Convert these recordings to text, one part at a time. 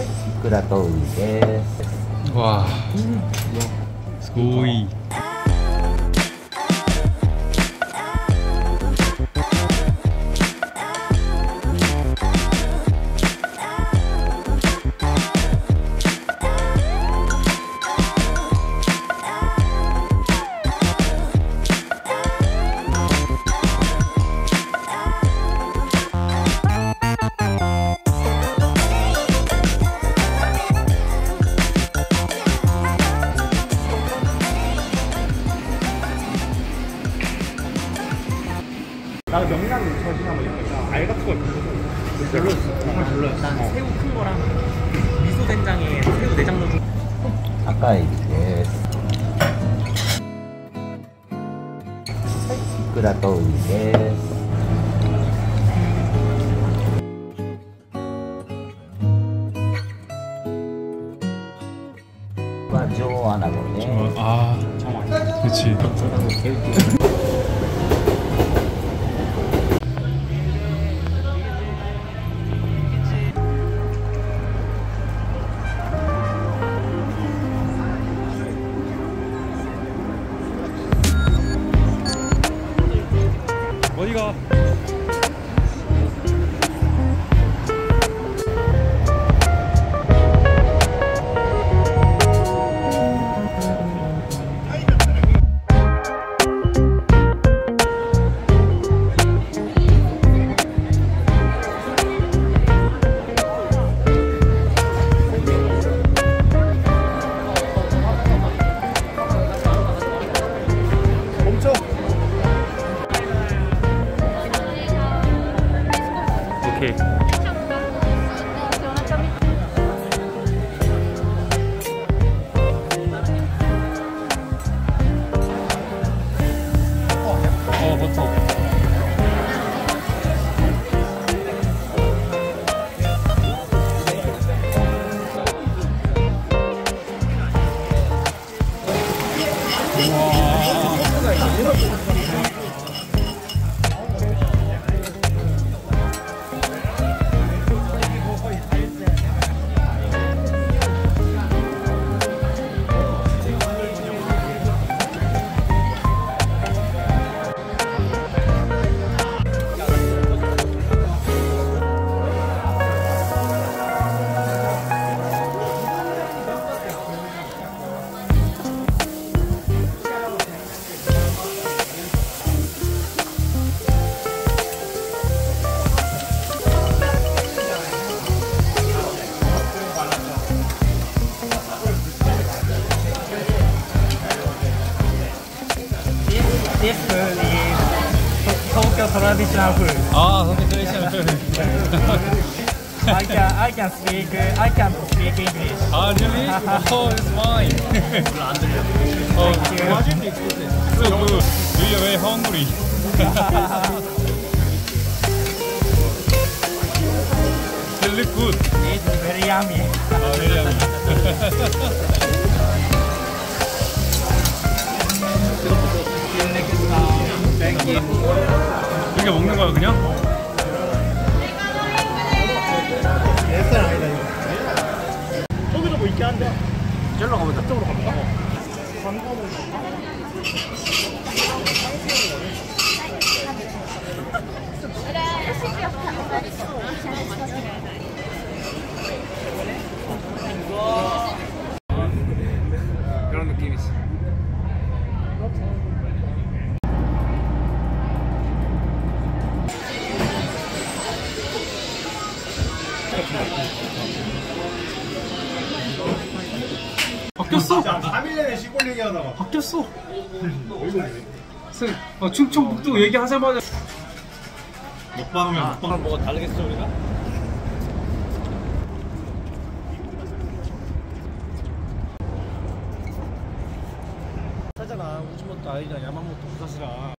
い。くらとウで。すわあ。すごい。 나도 명란 눈치나 뭐 이런 거 알같은 걸 별로였어. 정말 별로였어. 난 어. 새우 큰 거랑 미소 된장에 새우 내장 넣은 아까 이게 끓었던 이게 좋아하나 보네. 아, 그렇지 up. 이렇게어맞다 dippur i traditional food. Ah, Hoka traditional food. I can I can speak uh, I can speak English. Ah, really? oh, it's fine. oh, Thank you. Oh, imagine we put this. We are very hungry. look good. It's very yummy. Oh, very yummy. 이렇게 먹는 거야 그냥? 햇살 아니다 이거. 저기도 뭐 있긴 한데. 저기로 가면 저쪽으로 가볼까? 그런 느낌이지 바뀌었어 3일 내내 시골 얘기하다가 바뀌었어 스- 어, 충청북도 얘기하자마자 먹방하면 먹방 뭐가 다르겠어 우리가? 하잖아. 우즈모토 아이가 야마모토 부사시라.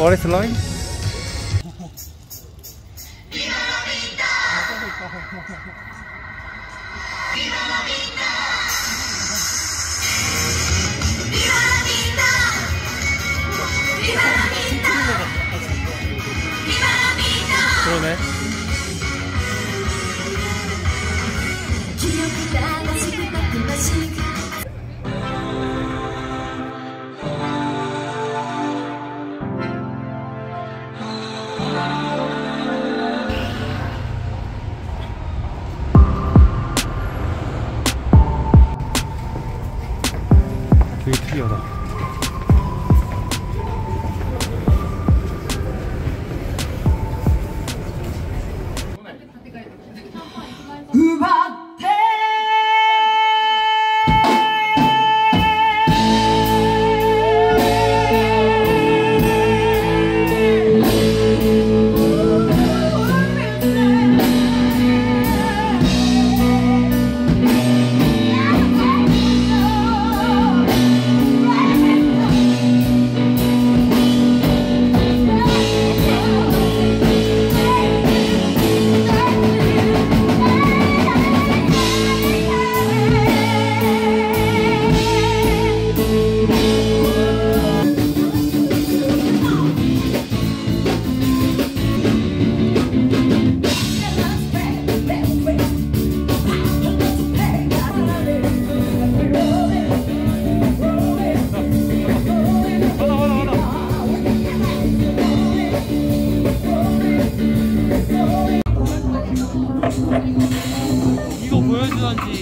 What is the line? 되게 특이하다.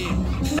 Yeah.